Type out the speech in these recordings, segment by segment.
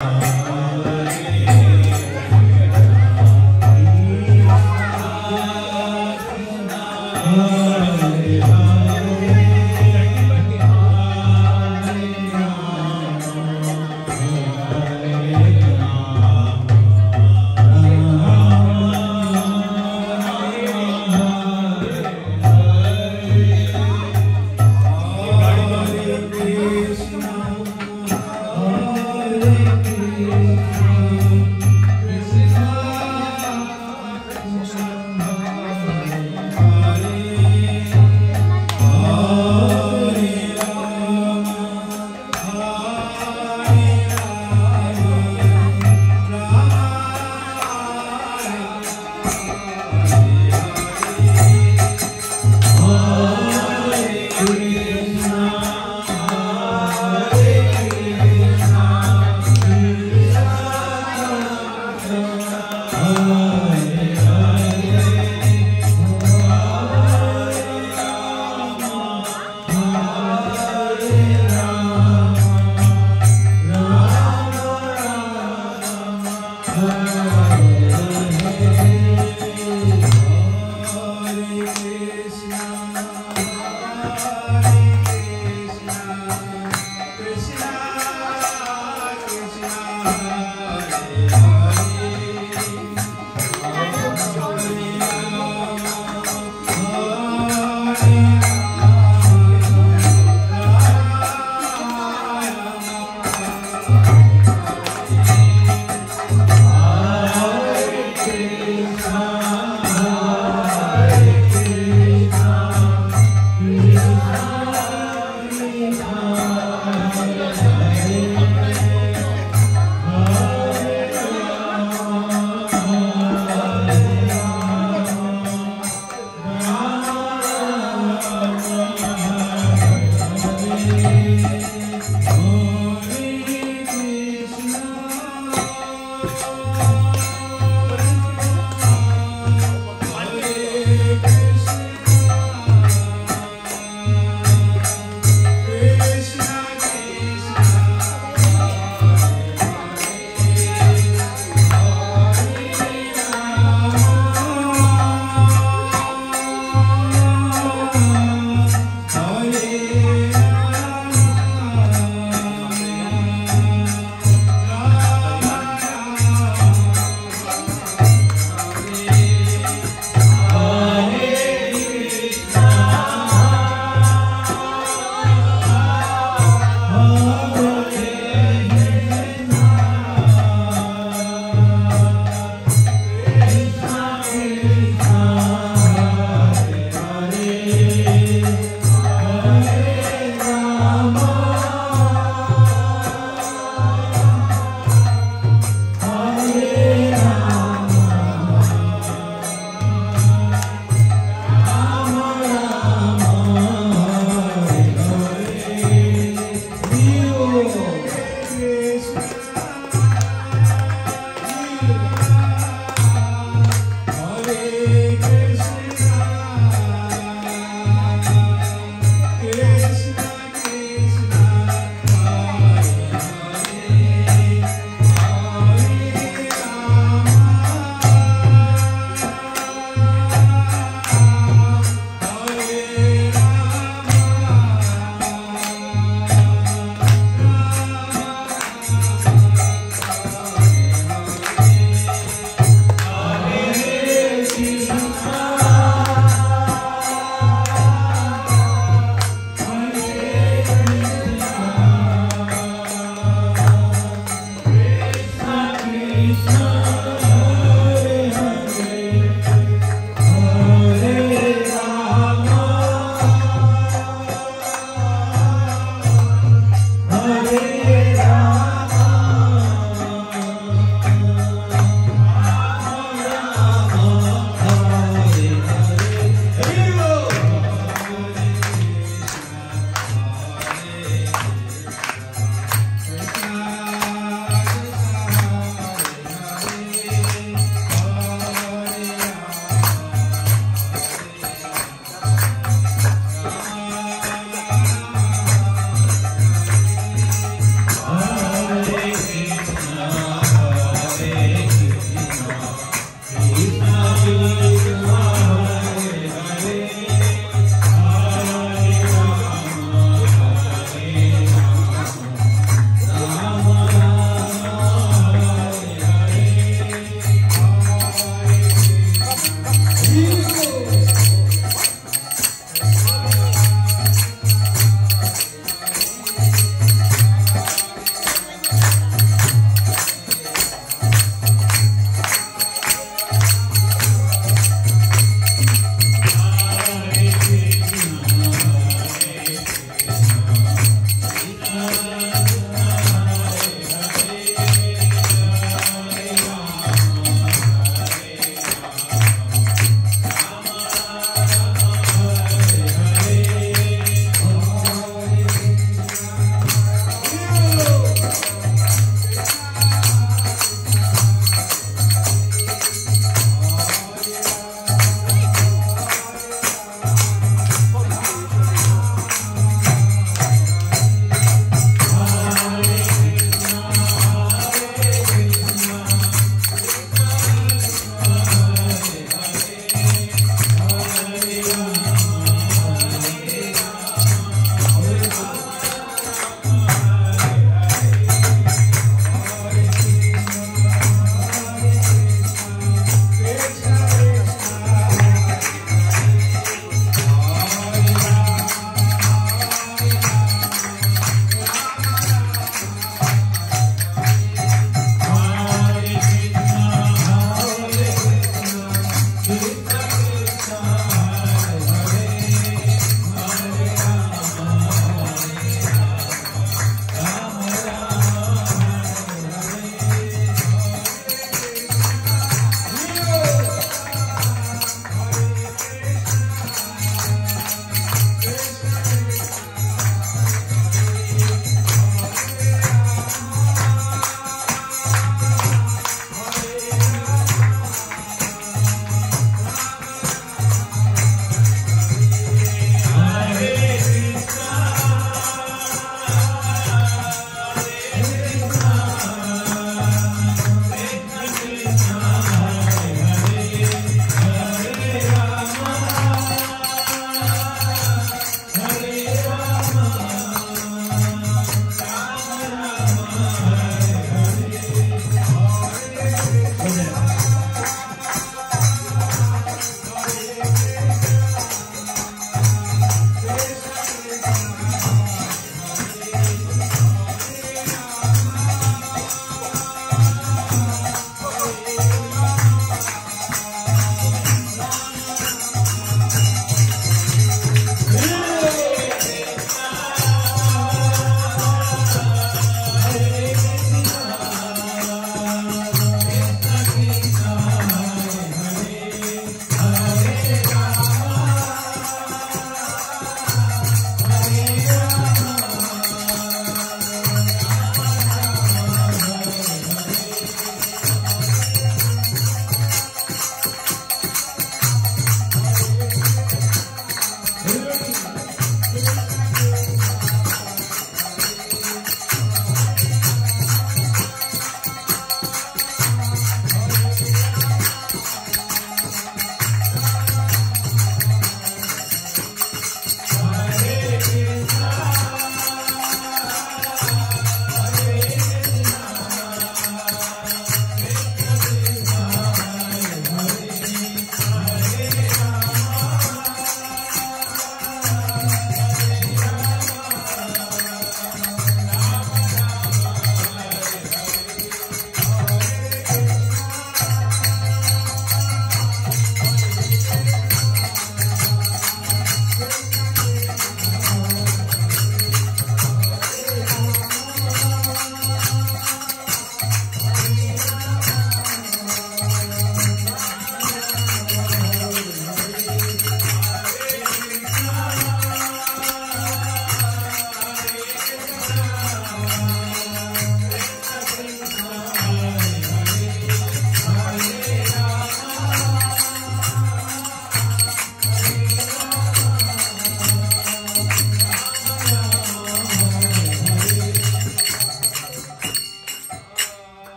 Krishna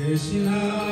Harinam